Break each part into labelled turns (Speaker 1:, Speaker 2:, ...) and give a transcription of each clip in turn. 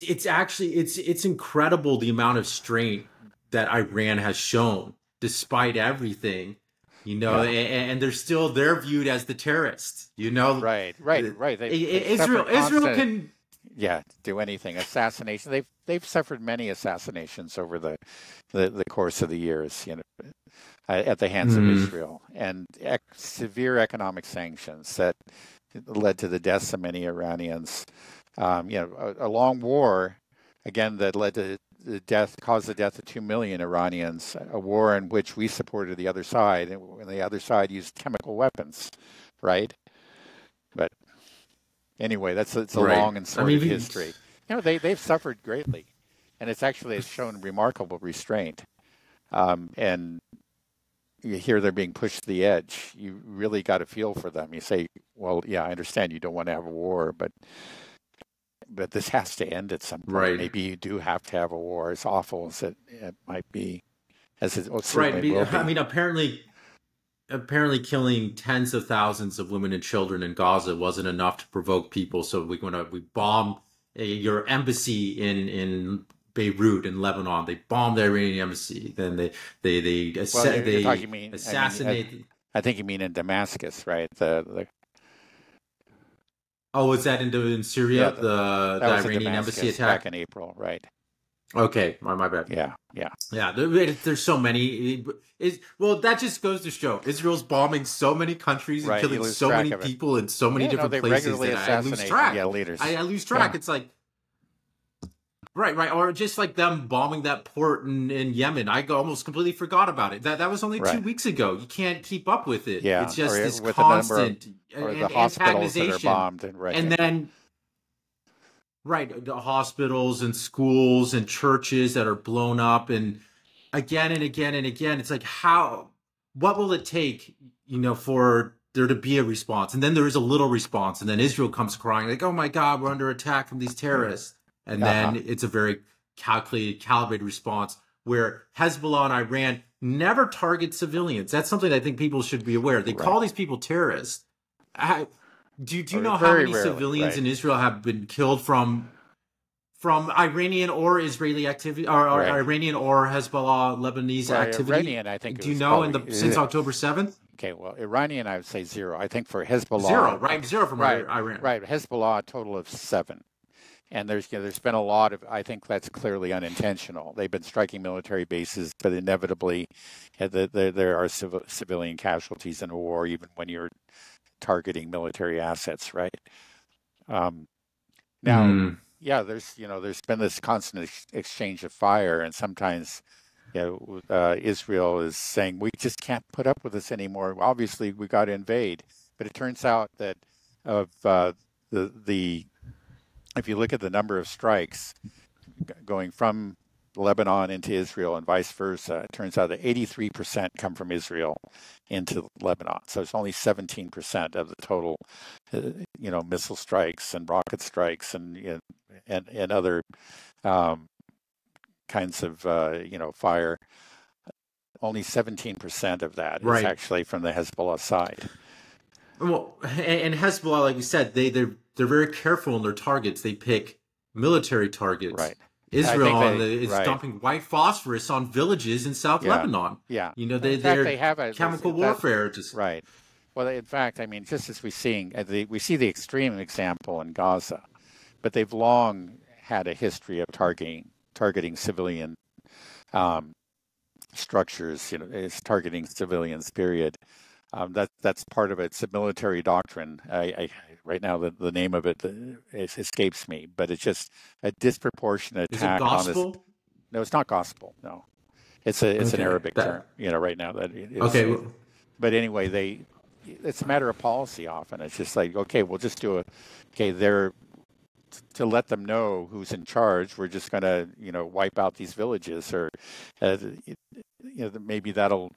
Speaker 1: it's actually it's it's incredible the amount of strength that Iran has shown despite everything. You know, yeah. and, and, they're still they're viewed as the terrorists. You know,
Speaker 2: right, right, right.
Speaker 1: They, Israel Israel can
Speaker 2: yeah do anything assassination. They've they've suffered many assassinations over the the, the course of the years. You know, at the hands mm. of Israel and ec- severe economic sanctions that led to the deaths of many Iranians. Um, you know, a, a, long war, again, that led to the death, caused the death of two million Iranians. A war in which we supported the other side, and the other side used chemical weapons, right? But anyway, that's it's a right. long and sordid I mean, history. You know, they they've suffered greatly, and it's actually shown remarkable restraint. Um, and you hear they're being pushed to the edge, you really got a feel for them. You say, "Well, yeah, I understand you don't want to have a war, but but this has to end at some point.
Speaker 1: Right.
Speaker 2: Maybe you do have to have a war, as awful as it, it might be." As it
Speaker 1: right. I mean, apparently, apparently, killing tens of thousands of women and children in Gaza wasn't enough to provoke people. So we're gonna we bomb eh, your embassy in in Beirut in Lebanon. They bombed the Iranian embassy. Then they they they,
Speaker 2: well,
Speaker 1: they
Speaker 2: you're talking, mean, assassinate. I, mean, I, I, think you mean in Damascus, right? The, the
Speaker 1: oh, was that in, in Syria? Yeah, the the, Iranian embassy attack
Speaker 2: back in April, right?
Speaker 1: Okay, my, my bad.
Speaker 2: Yeah, yeah,
Speaker 1: yeah. There, there's so many. It, well, that just goes to show Israel's bombing so many countries and right, killing so many people in so many yeah, different no, places that I lose track.
Speaker 2: Yeah, leaders.
Speaker 1: I, I lose track. Yeah. It's like Right, right, or just like them bombing that port in, in Yemen. I almost completely forgot about it. That that was only right. two weeks ago. You can't keep up with it.
Speaker 2: Yeah,
Speaker 1: it's just
Speaker 2: or
Speaker 1: this constant
Speaker 2: of, or the hospitals that are bombed and right,
Speaker 1: and then right the hospitals and schools and churches that are blown up and again and again and again. It's like how what will it take, you know, for there to be a response, and then there is a little response, and then Israel comes crying like, "Oh my God, we're under attack from these terrorists." And uh-huh. then it's a very calculated, calibrated response where Hezbollah and Iran never target civilians. That's something I think people should be aware. They right. call these people terrorists. I, do, do you know how many rarely, civilians right. in Israel have been killed from from Iranian or Israeli activity, or, or right. Iranian or Hezbollah Lebanese well, activity?
Speaker 2: Iranian, I think.
Speaker 1: Do you know probably, in the since October seventh?
Speaker 2: Okay, well, Iranian, I would say zero. I think for Hezbollah,
Speaker 1: zero, right? Zero from
Speaker 2: right,
Speaker 1: Iran.
Speaker 2: Right, Hezbollah, a total of seven and there's you know, there's been a lot of I think that's clearly unintentional. They've been striking military bases, but inevitably there, there are civil, civilian casualties in a war, even when you're targeting military assets, right? Um, now, mm. yeah, there's you know there's been this constant ex- exchange of fire, and sometimes you know uh, Israel is saying we just can't put up with this anymore. Obviously, we got to invade, but it turns out that of uh, the the if you look at the number of strikes going from Lebanon into Israel and vice versa, it turns out that 83% come from Israel into Lebanon. So it's only 17% of the total, uh, you know, missile strikes and rocket strikes and you know, and and other um, kinds of uh, you know fire. Only 17% of that right. is actually from the Hezbollah side.
Speaker 1: Well, and Hezbollah, like you said, they they're they're very careful in their targets. They pick military targets.
Speaker 2: Right.
Speaker 1: Israel they, the, is right. dumping white phosphorus on villages in South
Speaker 2: yeah.
Speaker 1: Lebanon.
Speaker 2: Yeah.
Speaker 1: You know, they, fact, they have a, chemical warfare. Just
Speaker 2: right. Well, in fact, I mean, just as we're seeing, uh, we see the extreme example in Gaza, but they've long had a history of targeting targeting civilian um, structures. You know, is targeting civilians. Period. Um, that that's part of it. It's a military doctrine. I, I right now the, the name of it, it escapes me, but it's just a disproportionate
Speaker 1: Is
Speaker 2: attack
Speaker 1: on
Speaker 2: this. No, it's not gospel. No, it's a it's okay. an Arabic that, term. You know, right now that
Speaker 1: okay.
Speaker 2: but anyway, they it's a matter of policy. Often it's just like okay, we'll just do a okay. They're to let them know who's in charge. We're just going to you know wipe out these villages, or uh, you know maybe that'll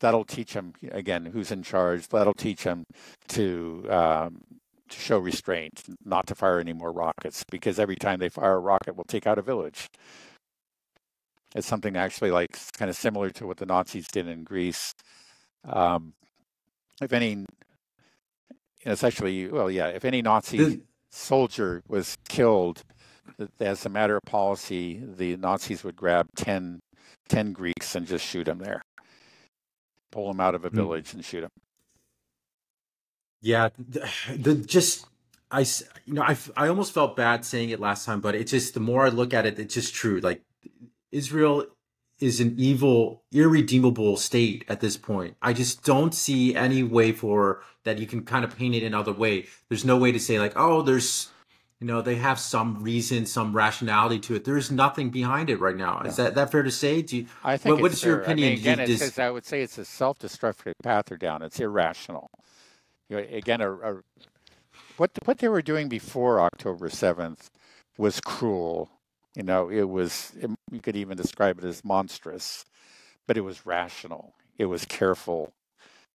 Speaker 2: that'll teach them again who's in charge. That'll teach them to um, to show restraint, not to fire any more rockets, because every time they fire a rocket, will take out a village. It's something actually like kind of similar to what the Nazis did in Greece. Um, if any, it's actually well, yeah. If any Nazi soldier was killed as a matter of policy, the Nazis would grab 10, 10 Greeks and just shoot them there, pull them out of a hmm. village mm. and shoot them.
Speaker 1: Yeah, the, the, just I you know I I almost felt bad saying it last time, but it just the more I look at it, it's just true. Like Israel is an evil, irredeemable state at this point. I just don't see any way for that you can kind of paint it another way. There's no way to say like, oh, there's you know they have some reason some rationality to it. There's nothing behind it right now. Is that that fair to say? Do you,
Speaker 2: i think
Speaker 1: what, what's
Speaker 2: fair.
Speaker 1: your opinion I,
Speaker 2: mean, again, just... i would say it's a self-destructive path they're down. It's irrational. You know, again a, a, what what they were doing before october 7th was cruel. You know it was it, you could even describe it as monstrous but it was rational. It was careful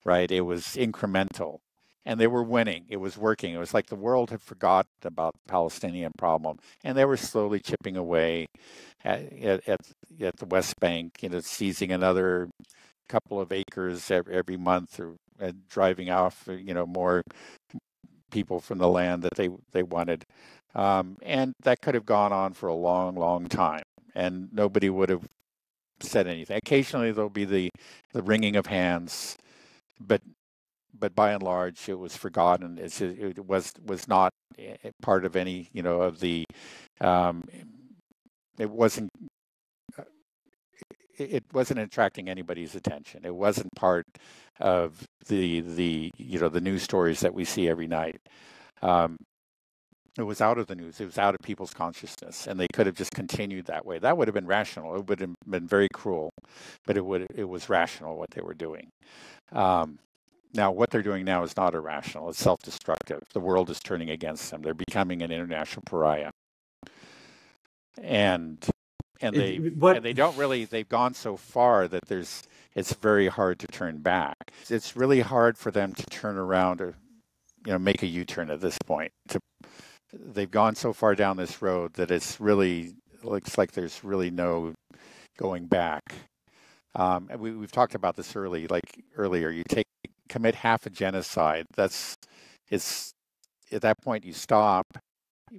Speaker 2: right? It was incremental and they were winning. It was working. It was like the world had forgotten about the Palestinian problem, and they were slowly chipping away at, at, at the West Bank, you know, seizing another couple of acres every, month, or driving off, uh, you know, more people from the land that they they wanted, um, and that could have gone on for a long, long time, and nobody would have said anything. Occasionally, there'll be the the wringing of hands, but but by and large, it was forgotten. It's, it was was not eh, part of any, you know, of the. Um, it wasn't. Uh, it wasn't attracting anybody's attention. It wasn't part of the the you know the news stories that we see every night. Um, it was out of the news. It was out of people's consciousness, and they could have just continued that way. That would have been rational. It would have been very cruel, but it would it was rational what they were doing. Um, now, what they're doing now is not irrational, it's self destructive. The world is turning against them. They're becoming an international pariah. And and they what? and they don't really they've gone so far that there's it's very hard to turn back. It's really hard for them to turn around or you know make a U-turn at this point. To, they've gone so far down this road that it's really looks like there's really no going back. Um, and we, have talked about this early, like earlier. You take commit half a genocide. That's it's at that point you stop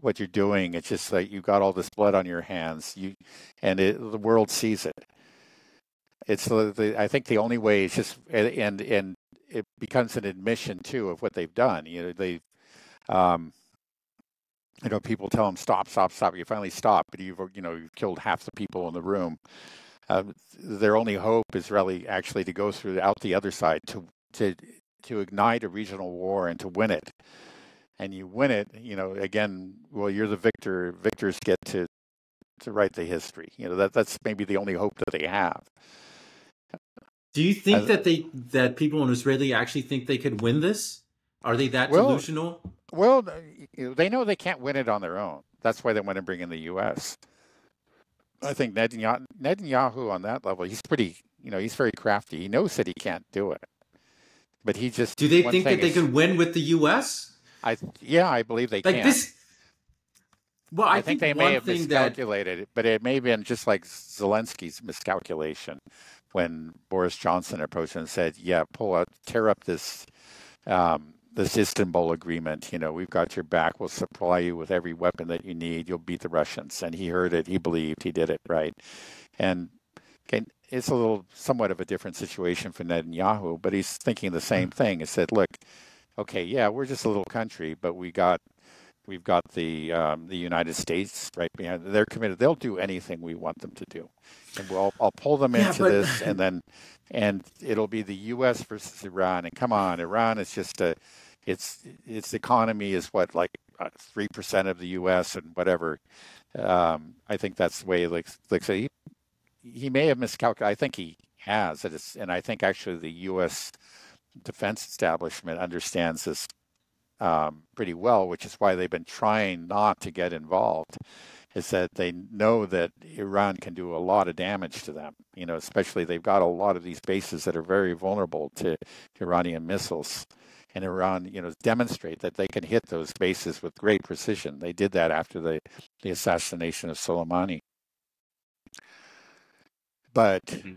Speaker 2: what you're doing. It's just like you've got all this blood on your hands. You and it, the world sees it. It's the, the, I think the only way is just and and it becomes an admission too of what they've done. You know they. Um, you know, people tell them stop, stop, stop. You finally stop, but you've you know you've killed half the people in the room. Uh, their only hope is really actually to go through out the other side to to to ignite a regional war and to win it. And you win it, you know, again, well, you're the victor. Victors get to to write the history. You know, that that's maybe the only hope that they have.
Speaker 1: Do you think that they that people in Israeli actually think they could win this? Are they that well, delusional?
Speaker 2: Well, uh, they know they can't win it on their own. That's why they want to bring in the U.S. I think Netanyahu, Netanyahu on that level, he's pretty, you know, he's very crafty. He knows that he can't do it. But he just
Speaker 1: do they think that they can win with the U.S.
Speaker 2: I yeah, I believe they like can. This,
Speaker 1: well, I, I think,
Speaker 2: think, they may have miscalculated that... it, but it may have been just like Zelensky's miscalculation when Boris Johnson approached and said, "Yeah, pull out, tear up this." Um, this Istanbul agreement, you know, we've got your back. We'll supply you with every weapon that you need. You'll beat the Russians. And he heard it. He believed he did it right. And it's a little somewhat of a different situation for Netanyahu, but he's thinking the same thing. He said, "Look, okay, yeah, we're just a little country, but we got we've got the um, the United States right behind. They're committed. They'll do anything we want them to do, and we'll I'll pull them yeah, into but... this, and then and it'll be the U.S. versus Iran. And come on, Iran is just a its its economy is what like uh, three percent of the U.S. and whatever. Um, I think that's the way like like say he may have miscalculated. I think he has, and I think actually the U.S. defense establishment understands this um, pretty well, which is why they've been trying not to get involved. Is that they know that Iran can do a lot of damage to them. You know, especially they've got a lot of these bases that are very vulnerable to Iranian missiles. And Iran, you know, demonstrate that they can hit those bases with great precision. They did that after the, the assassination of Soleimani. But mm-hmm.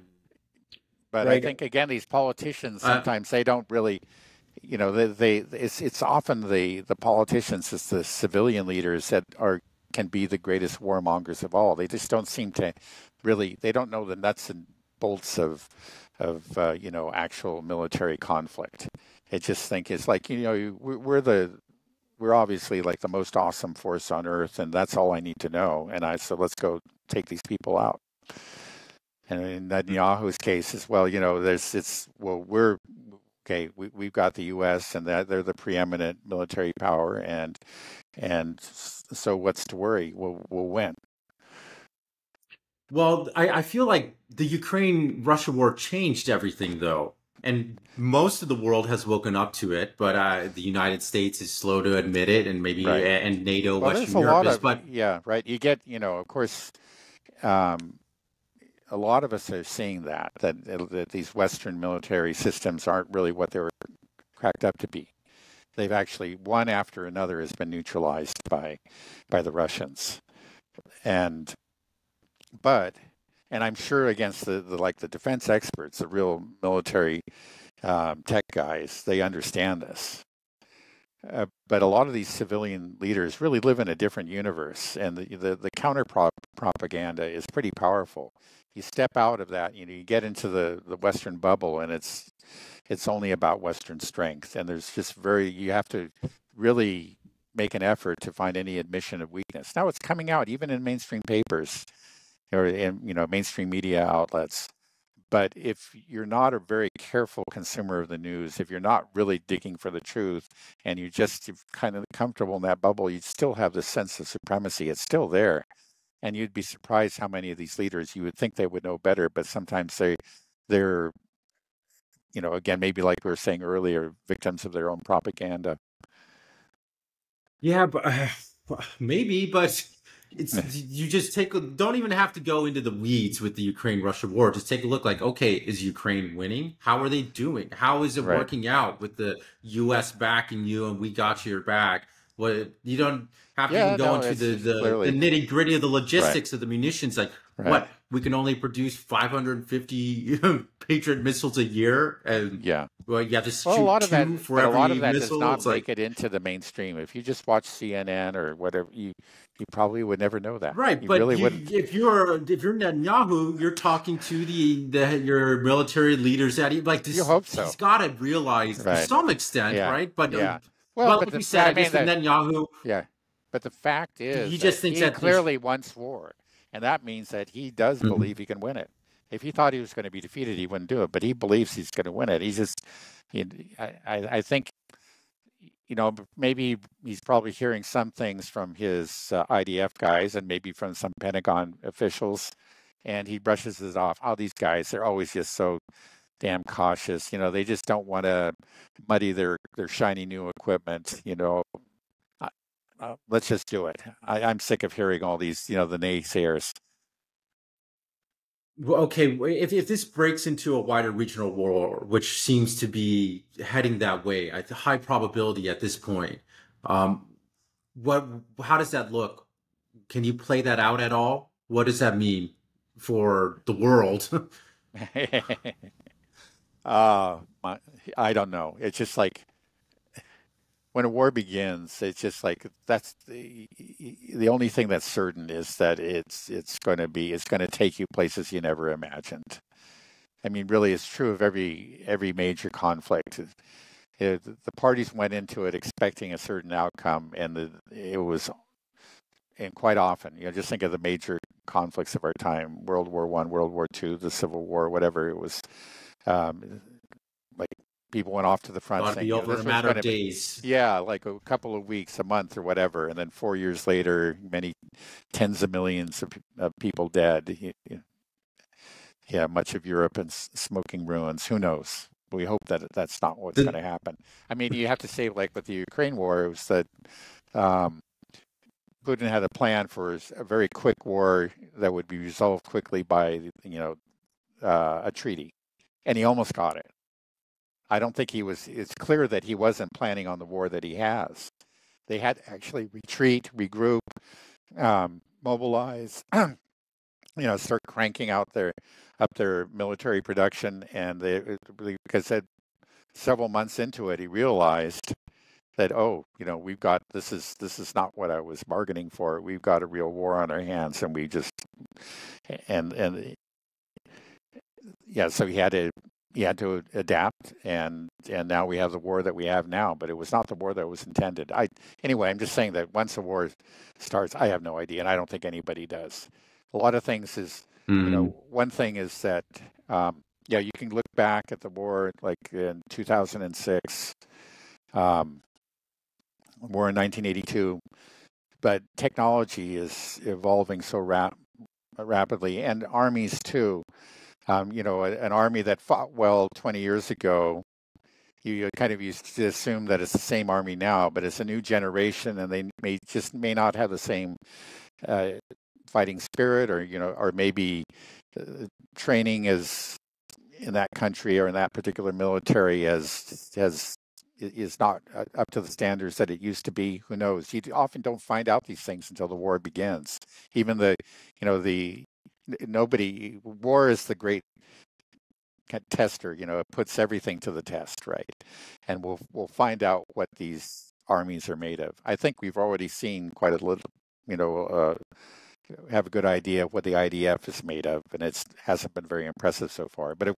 Speaker 2: but right. I think again, these politicians uh, sometimes uh, they don't really, you know, they, they it's it's often the the politicians, it's the civilian leaders that are can be the greatest warmongers of all. They just don't seem to really. They don't know the nuts and bolts of of uh, you know actual military conflict. I just think it's like you know we're the we're obviously like the most awesome force on earth, and that's all I need to know. And I said, let's go take these people out. And in Netanyahu's case as well, you know, there's it's well, we're okay. We we've got the U.S. and that they're the preeminent military power, and and so what's to worry? We'll we'll win.
Speaker 1: Well, I, I feel like the Ukraine Russia war changed everything, though and most of the world has woken up to it, but uh, the United States is slow to admit it, and maybe right. and NATO, well, Western Europe is.
Speaker 2: Of,
Speaker 1: but
Speaker 2: yeah, right. You get, you know, of course, um, a lot of us are seeing that, that that these Western military systems aren't really what they were cracked up to be. They've actually one after another has been neutralized by by the Russians, and but and I'm sure against the, the like the defense experts, the real military um, tech guys, they understand this. Uh, but a lot of these civilian leaders really live in a different universe, and the the, the counter propaganda is pretty powerful. You step out of that, you know, you get into the, the Western bubble, and it's it's only about Western strength, and there's just very you have to really make an effort to find any admission of weakness. Now it's coming out even in mainstream papers or in you know mainstream media outlets. But if you're not a very careful consumer of the news, if you're not really digging for the truth, and you're just kind of comfortable in that bubble, you still have this sense of supremacy. It's still there, and you'd be surprised how many of these leaders you would think they would know better, but sometimes they they're you know again maybe like we were saying earlier, victims of their own propaganda.
Speaker 1: Yeah, but uh, maybe, but it's you just take a, don't even have to go into the weeds with the Ukraine Russia war. Just take a look like, okay, is Ukraine winning? How are they doing? How is it right. working out with the US backing you and we got your back? What you don't have to yeah, go no, into the, the, the nitty gritty of the logistics right. of the munitions. Like right. what we can only produce 550 Patriot missiles a year, and
Speaker 2: yeah,
Speaker 1: well, you have to shoot a lot of that, for every
Speaker 2: a lot of that
Speaker 1: missile.
Speaker 2: does not make it into the mainstream. If you just watch CNN or whatever, you you probably would never know that.
Speaker 1: Right,
Speaker 2: you
Speaker 1: but really you, if you're if you're Netanyahu, you're talking to the, the your military leaders at like this.
Speaker 2: You hope so.
Speaker 1: He's got to realize right. to some extent, yeah. right? But
Speaker 2: yeah. Um,
Speaker 1: well, well, but like the, we said, I, mean, I guess Netanyahu.
Speaker 2: Yeah, but the fact is, he just thinks he that clearly wants war, and that means that he does mm-hmm. believe he can win it. If he thought he was going to be defeated, he wouldn't do it. But he believes he's going to win it. He's just, he, I, I think you know, maybe he's probably hearing some things from his uh, IDF guys and maybe from some Pentagon officials, and he brushes it off. All oh, these guys, they're always just so damn cautious. You know, they just don't want to muddy their their shiny new equipment. You know, uh, let's just do it. I, I'm sick of hearing all these, you know, the naysayers.
Speaker 1: Okay, if if this breaks into a wider regional war, which seems to be heading that way, at high probability at this point, um, what how does that look? Can you play that out at all? What does that mean for the world?
Speaker 2: uh, my, I don't know. It's just like when a war begins, it's just like that's the the only thing that's certain is that it's it's going to be it's going to take you places you never imagined. I mean, really, it's true of every every major conflict. It, the parties went into it expecting a certain outcome, and the, it was, and quite often, you know, just think of the major conflicts of our time: World War One, World War Two, the Civil War, whatever it was. Um, like people went off to the front.
Speaker 1: Be over a matter of days.
Speaker 2: Be, yeah, like a couple of weeks, a month, or whatever, and then four years later, many tens of millions of, of people dead. Yeah, much of Europe in smoking ruins. Who knows? We hope that that's not what's going to happen. I mean, you have to say, like with the Ukraine war, it was that um, Putin had a plan for a very quick war that would be resolved quickly by, you know, uh, a treaty, and he almost got it. I don't think he was, it's clear that he wasn't planning on the war that he has. They had actually retreat, regroup, um, mobilize, you know, start cranking out their, up their military production. And they, because said several months into it, he realized that oh you know we've got this is this is not what I was bargaining for we've got a real war on our hands and we just and and yeah so he had to he had to adapt and and now we have the war that we have now but it was not the war that was intended I anyway I'm just saying that once the war starts I have no idea and I don't think anybody does a lot of things is mm. you know mm-hmm. one thing is that um, yeah you can look back at the war like in 2006 um, war in 1982, but technology is evolving so rap- rapidly, and armies too. Um, you know, an army that fought well 20 years ago, you kind of used to assume that it's the same army now, but it's a new generation, and they may just may not have the same uh, fighting spirit, or you know, or maybe uh, training is in that country or in that particular military as has is not up to the standards that it used to be. Who knows? You often don't find out these things until the war begins. Even the, you know, the nobody war is the great tester. You know, it puts everything to the test, right? And we'll we'll find out what these armies are made of. I think we've already seen quite a little, you know. Uh, have a good idea of what the IDF is made of, and it hasn't been very impressive so far. But it,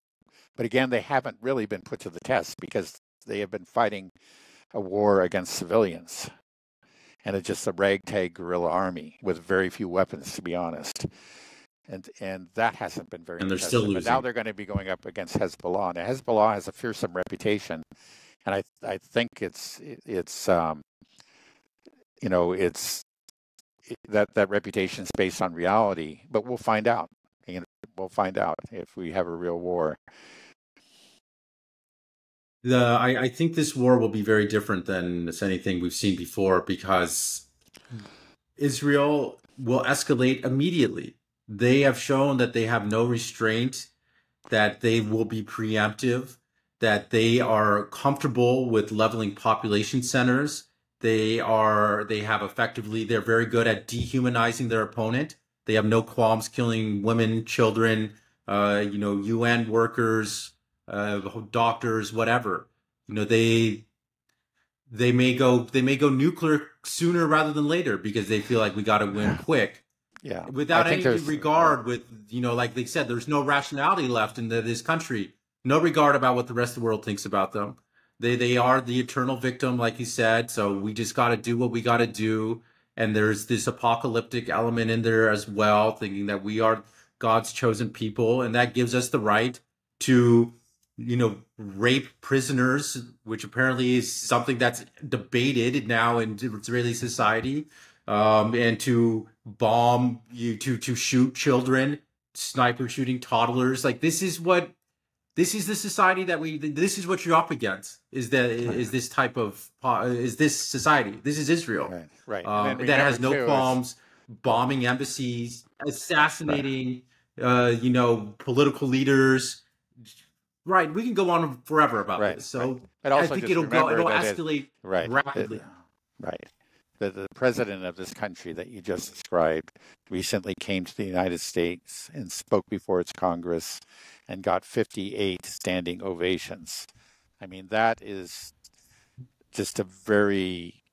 Speaker 2: but again, they haven't really been put to the test because they have been fighting a war against civilians. And it's just a ragtag guerrilla army with very few weapons, to be honest. And and that hasn't been very.
Speaker 1: And they're still losing.
Speaker 2: But now they're going to be going up against Hezbollah. Now Hezbollah has a fearsome reputation, and I I think it's it's um, you know it's that that reputation is based on reality. But we'll find out. You know, we'll find out if we have a real war
Speaker 1: the I, I think this war will be very different than anything we've seen before because Israel will escalate immediately. They have shown that they have no restraint, that they will be preemptive, that they are comfortable with leveling population centers. They are they have effectively they're very good at dehumanizing their opponent. They have no qualms killing women, children, uh, you know, UN workers, uh, doctors, whatever. You know, they they may go they may go nuclear sooner rather than later because they feel like we got to win quick.
Speaker 2: Yeah,
Speaker 1: without any regard with you know, like they said, there's no rationality left in the, this country. No regard about what the rest of the world thinks about them. They they are the eternal victim, like you said. So we just got to do what we got to do. And there's this apocalyptic element in there as well, thinking that we are God's chosen people, and that gives us the right to you know, rape prisoners, which apparently is something that's debated now in Israeli society, um, and to bomb you to to shoot children, sniper shooting toddlers. Like this is what this is the society that we this is what you're up against is that is this type of is this society this is israel
Speaker 2: right, right.
Speaker 1: Um, that has no qualms is... bombing embassies assassinating right. uh, you know political leaders Right, we can go on forever about right, this. So. I think it'll go, it'll escalate it, right. rapidly. It,
Speaker 2: right. The, the president of this country that you just described recently came to the United States and spoke before its Congress and got 58 standing ovations. I mean, that is just a very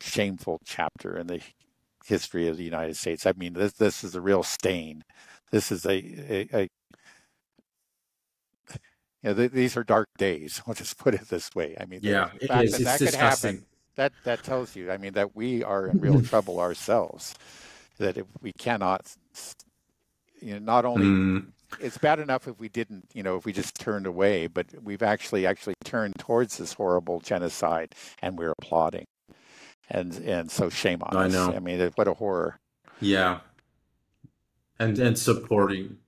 Speaker 2: shameful chapter in the history of the United States. I mean, this this is a real stain. This is a, a, a you know, th- these are dark days. I'll just put it this way. I mean,
Speaker 1: yeah, it is. That, it's that disgusting. Happen,
Speaker 2: that that tells you, I mean, that we are in real trouble ourselves. That if we cannot, you know, not only mm. it's bad enough if we didn't, you know, if we just turned away, but we've actually actually turned towards this horrible genocide, and we're applauding, and and so shame on
Speaker 1: I
Speaker 2: us.
Speaker 1: Know.
Speaker 2: I mean, what a horror.
Speaker 1: Yeah, and and supporting,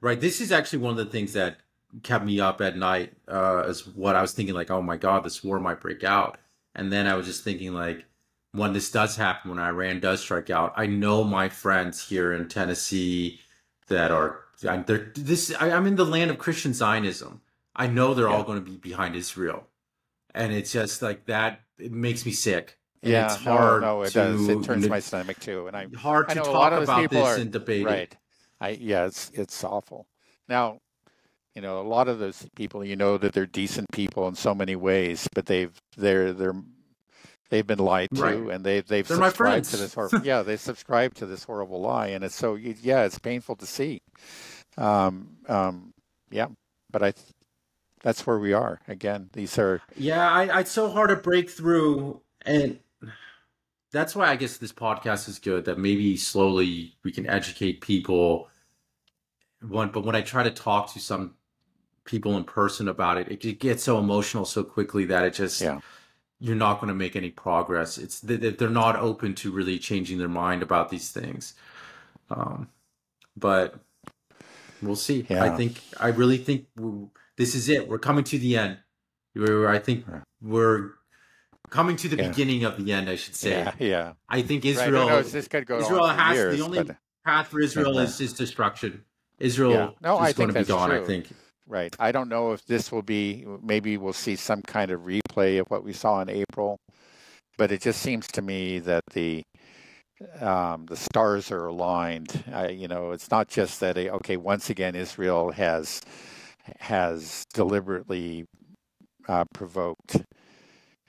Speaker 1: right? This is actually one of the things that kept me up at night uh, is what I was thinking like, oh my God, this war might break out. And then I was just thinking like, when this does happen, when Iran does strike out, I know my friends here in Tennessee that are they're this. I, am in the land of Christian Zionism. I know they're yeah. all going to be behind Israel, and it's just like that. It makes me sick. And
Speaker 2: yeah,
Speaker 1: it's hard.
Speaker 2: No, no, it
Speaker 1: to,
Speaker 2: does. It turns my stomach too, and I
Speaker 1: hard to talk about this are, and debate.
Speaker 2: Right. I yeah, it's it's awful. Now, you know, a lot of those people, you know, that they're decent people in so many ways, but they've they're they're They've been lied to,
Speaker 1: Right.
Speaker 2: and they they've
Speaker 1: They're my
Speaker 2: subscribed to this. Hor- yeah, they subscribe to this horrible lie, and it's so yeah, it's painful to see. Um, um, yeah, but I, that's where we are again. These are
Speaker 1: Yeah, I, it's so hard to break through, and that's why I guess this podcast is good. That maybe slowly we can educate people. One, but when I try to talk to some people in person about it, it gets so emotional so quickly that it just
Speaker 2: Yeah.
Speaker 1: you're not going to make any progress. It's they- they're not open to really changing their mind about these things. Um, but we'll see. I think I really think this is it. We're coming to the end. We're, I think we're coming to the
Speaker 2: Yeah.
Speaker 1: beginning of the end. I should say.
Speaker 2: yeah yeah.
Speaker 1: I think
Speaker 2: Right,
Speaker 1: Israel.
Speaker 2: who? This could go
Speaker 1: Israel has
Speaker 2: years,
Speaker 1: the only
Speaker 2: but-
Speaker 1: path for Israel
Speaker 2: Yeah.
Speaker 1: is, is destruction. Israel
Speaker 2: Yeah. No, I
Speaker 1: is going
Speaker 2: think
Speaker 1: to be gone. I think.
Speaker 2: Right. I don't know if this will be, maybe we'll see some kind of replay of what we saw in April, but it just seems to me that the um, the stars are aligned. I, you know, it's not just that eh, okay, once again Israel has has deliberately uh, provoked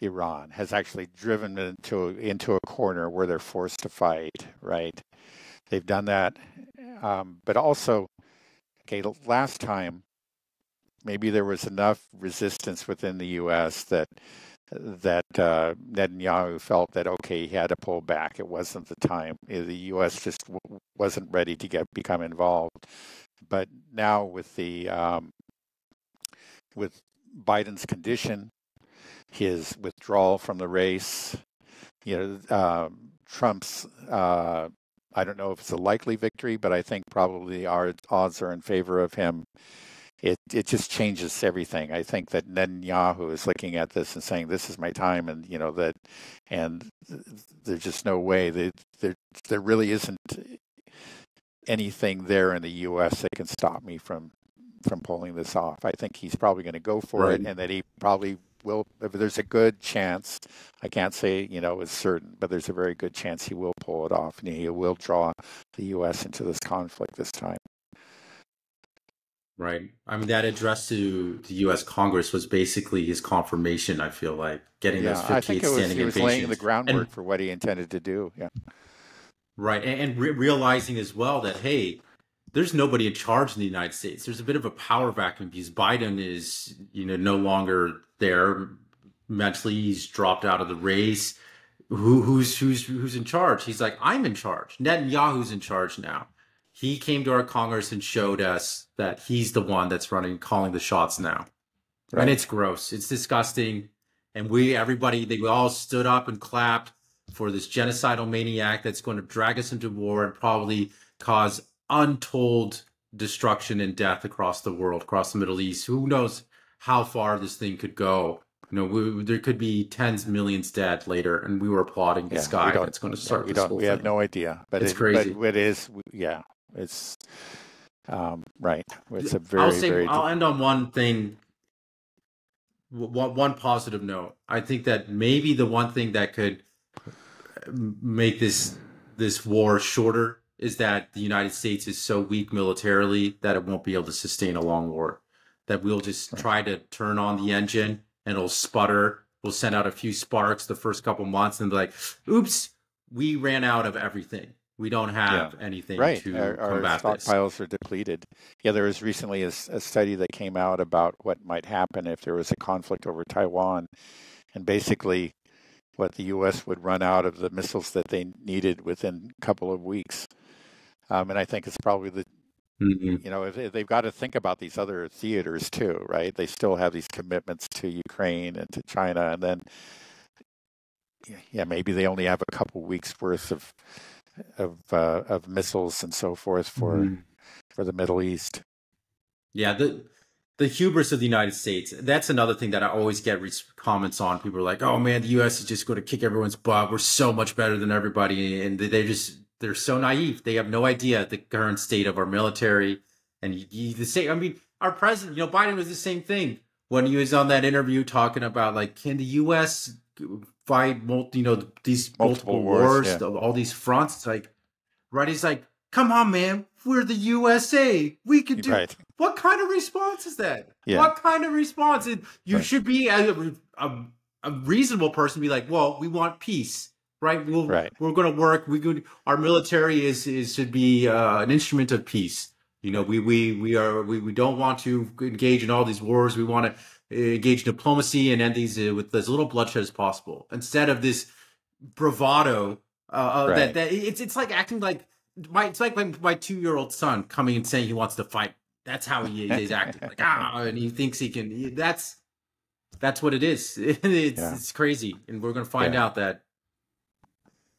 Speaker 2: Iran, has actually driven them into into a corner where they're forced to fight. Right. They've done that, um, but also, okay, last time maybe there was enough resistance within the U.S. that that uh, Netanyahu felt that okay, he had to pull back. It wasn't the time. Uh, The U.S. just w- wasn't ready to get become involved. But now with the um, with Biden's condition, his withdrawal from the race, you know, um, Trump's. Uh, I don't know if it's a likely victory, but I think probably our odds are in favor of him it it just changes everything. I think that Netanyahu is looking at this and saying, "This is my time," and you know that, and there's just no way that there there really isn't anything there in the U.S. that can stop me from from pulling this off. I think he's probably going to go for
Speaker 1: Right.
Speaker 2: it, and that he probably will. If there's a good chance, I can't say you know it's certain, but there's a very good chance he will pull it off, and he will draw the U.S. into this conflict this time.
Speaker 1: Right. I mean, that address to the U.S. Congress was basically his confirmation. I feel like getting those
Speaker 2: Yeah, I
Speaker 1: 58
Speaker 2: think it was
Speaker 1: standing
Speaker 2: he was laying the groundwork
Speaker 1: And-
Speaker 2: for what he intended to do. Yeah,
Speaker 1: Right, and, and re- realizing as well that hey, there's nobody in charge in the United States. There's a bit of a power vacuum because Biden is, you know, no longer there mentally. He's dropped out of the race. Who who's who's who's in charge? He's like, I'm in charge. Netanyahu's in charge now. He came to our Congress and showed us that he's the one that's running, calling the shots now,
Speaker 2: Right.
Speaker 1: and it's gross. It's disgusting. And we, everybody, they all stood up and clapped for this genocidal maniac that's going to drag us into war and probably cause untold destruction and death across the world, across the Middle East. Who knows how far this thing could go? You know, we, there could be tens of millions dead later, and we were applauding this
Speaker 2: Yeah, we
Speaker 1: guy that's going to
Speaker 2: yeah,
Speaker 1: start
Speaker 2: we
Speaker 1: this
Speaker 2: don't. We have no idea, but
Speaker 1: It's
Speaker 2: it,
Speaker 1: crazy.
Speaker 2: But it is. Yeah, it's um, right. It's a very
Speaker 1: I'll say
Speaker 2: very.
Speaker 1: I'll end on one thing. One one positive note. I think that maybe the one thing that could make this this war shorter is that the United States is so weak militarily that it won't be able to sustain a long war. That we'll just try to turn on the engine and it'll sputter. We'll send out a few sparks the first couple months and be like, "Oops, we ran out of everything. We don't have anything
Speaker 2: Right,
Speaker 1: to
Speaker 2: our, our
Speaker 1: combat this."
Speaker 2: stockpiles are depleted. Yeah, there was recently a study that came out about what might happen if there was a conflict over Taiwan, and basically, what the U.S. would run out of the missiles that they needed within a couple of weeks. Um, and I think it's probably the
Speaker 1: Mhm.
Speaker 2: you know, if, if they've got to think about these other theaters too, right? They still have these commitments to Ukraine and to China, and then, yeah, maybe they only have a couple weeks worth of of uh, of missiles and so forth for
Speaker 1: Mhm.
Speaker 2: for the Middle East.
Speaker 1: Yeah, the the hubris of the United States. That's another thing that I always get re- comments on. People are like, "Oh man, the U.S. is just going to kick everyone's butt. We're so much better than everybody," and they they just they're so naive. They have no idea the current state of our military. And you, you, the same. I mean, our president, you know, Biden was the same thing when he was on that interview talking about like, can the U.S. fight, multi, you know, these multiple,
Speaker 2: Multiple
Speaker 1: wars,
Speaker 2: wars, yeah.
Speaker 1: all these fronts? It's like, right? He's like, come on, man, we're the USA. We can do.
Speaker 2: Right.
Speaker 1: What kind of response is that?
Speaker 2: Yeah.
Speaker 1: What kind of response? It- You
Speaker 2: Right.
Speaker 1: should be a, a a reasonable person be like, well, we want peace, right? We'll,
Speaker 2: Right.
Speaker 1: We're going to work. We could. Our military is is should be uh, an instrument of peace. You know, we we we are we, we don't want to engage in all these wars. We want to engage diplomacy and end these uh, with as little bloodshed as possible. Instead of this bravado, uh, uh,
Speaker 2: Right.
Speaker 1: that, that it's it's like acting like my it's like my, my two year old son coming and saying he wants to fight. That's how he is acting. Like ah, and he thinks he can. That's that's what it is. It's
Speaker 2: Yeah.
Speaker 1: it's crazy, and we're gonna find
Speaker 2: Yeah.
Speaker 1: out that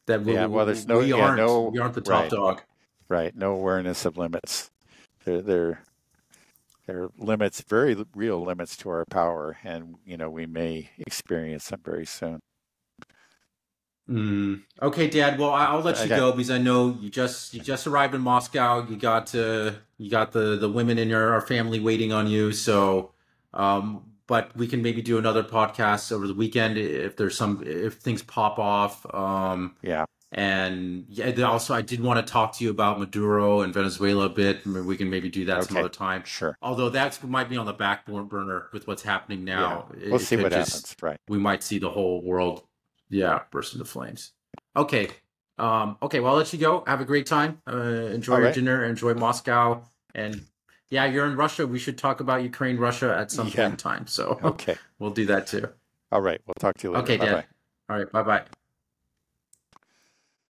Speaker 1: that we,
Speaker 2: Yeah, well, there's no-
Speaker 1: we
Speaker 2: yeah,
Speaker 1: aren't
Speaker 2: no-
Speaker 1: we aren't the top
Speaker 2: right.
Speaker 1: dog.
Speaker 2: Right. No awareness of limits. There, there, there are limits, very real limits to our power, and you know we may experience them very soon.
Speaker 1: Mm. Okay, Dad. Well, I'll let you
Speaker 2: Okay.
Speaker 1: go because I know you just you just arrived in Moscow. You got uh, you got the the women in your our family waiting on you. So, um, but we can maybe do another podcast over the weekend if there's some if things pop off. Um,
Speaker 2: Yeah.
Speaker 1: And yeah, also I did want to talk to you about Maduro and Venezuela a bit. We can maybe do that some other time.
Speaker 2: Sure.
Speaker 1: Although that might be on the back burner with what's happening now.
Speaker 2: yeah. We'll see
Speaker 1: could
Speaker 2: what
Speaker 1: just-
Speaker 2: happens. Right.
Speaker 1: we might see the whole world yeah burst into flames okay um okay well i'll let you go have a great time uh enjoy
Speaker 2: All
Speaker 1: your
Speaker 2: right.
Speaker 1: dinner enjoy moscow and yeah you're in russia we should talk about ukraine russia at some
Speaker 2: Yeah.
Speaker 1: point in time so
Speaker 2: Okay.
Speaker 1: we'll do that too
Speaker 2: All right. We'll talk to you later.
Speaker 1: okay
Speaker 2: Bye-bye.
Speaker 1: dad all right bye-bye